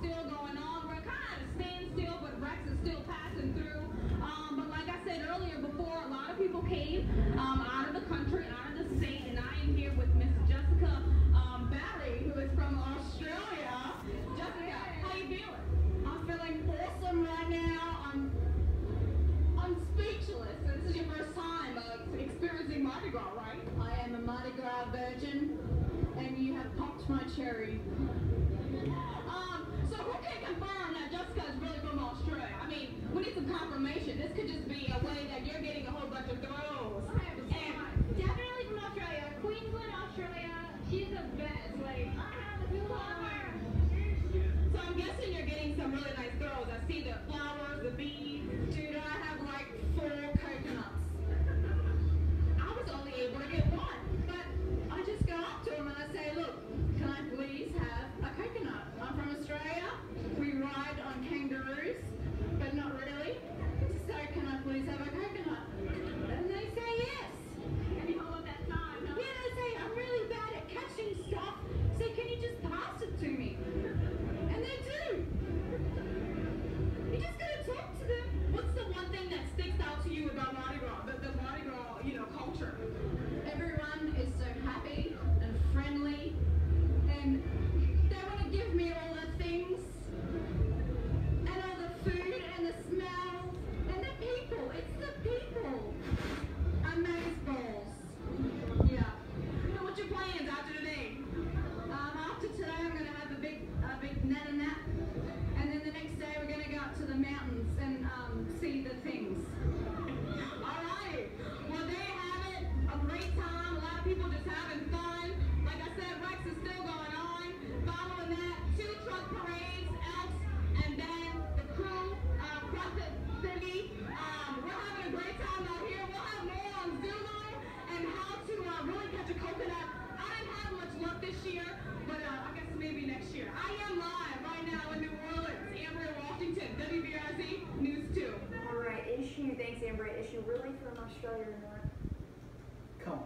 still going on. We're kind of standstill, but Rex is still passing through. Um, but like I said earlier before, a lot of people came um, out of the country, out of the state, and I am here with Miss Jessica um, Valley, who is from Australia. Jessica, how you feeling? I'm feeling awesome right now. I'm I'm speechless. This is your first time uh, experiencing Mardi Gras, right? I am a Mardi Gras virgin, and you have popped my cherry. Can confirm that Jessica is really from Australia? I mean, we need some confirmation. This could just be a way that you're getting a whole bunch of throws. And Definitely from Australia. Queensland, Australia. She's the best. Like, I have a lover. so I'm guessing you're getting some really nice throws. I see the flowers, the beads. 2. All right, is she, is she really from Australia or not? Come.